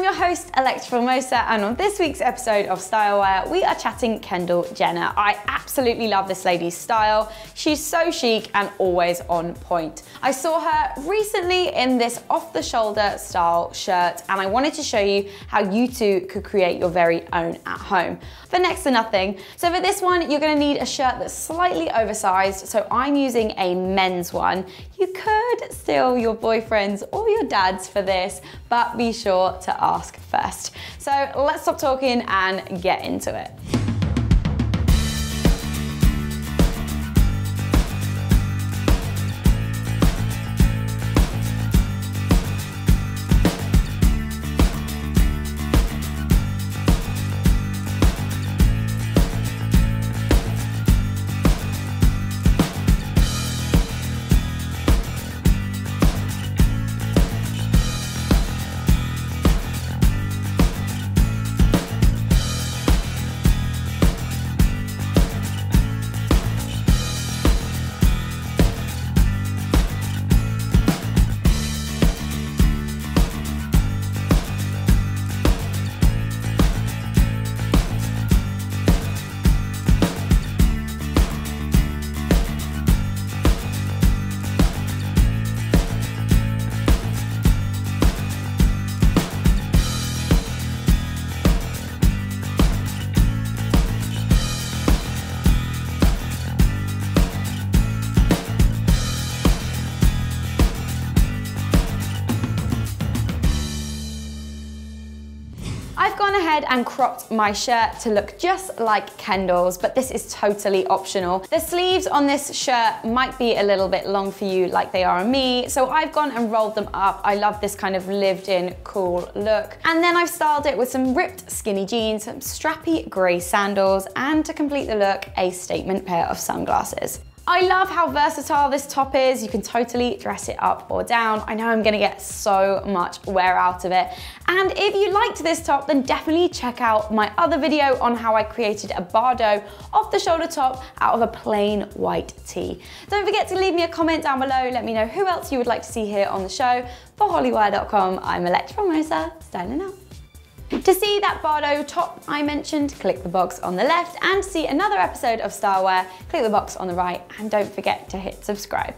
host, Electra Formosa, and on this week's episode of Stylewire, we are chatting Kendall Jenner. I absolutely love this lady's style. She's so chic and always on point. I saw her recently in this off-the-shoulder style shirt, and I wanted to show you how you too could create your very own at home for next to nothing. So for this one, you're gonna need a shirt that's slightly oversized, so I'm using a men's one. You could steal your boyfriend's or your dad's for this, but be sure to ask first. So let's stop talking and get into it. I've gone ahead and cropped my shirt to look just like Kendall's, but this is totally optional. The sleeves on this shirt might be a little bit long for you like they are on me, so I've gone and rolled them up. I love this kind of lived in cool look. And then I've styled it with some ripped skinny jeans, some strappy grey sandals, and to complete the look, a statement pair of sunglasses. I love how versatile this top is. You can totally dress it up or down. I know I'm gonna get so much wear out of it. And if you liked this top, then definitely check out my other video on how I created a Bardot off the shoulder top out of a plain white tee. Don't forget to leave me a comment down below. Let me know who else you would like to see here on the show. For hollywire.com, I'm Electra Formosa, signing out. To see that Bardot top I mentioned, click the box on the left, and to see another episode of Stylewire, click the box on the right, and don't forget to hit subscribe.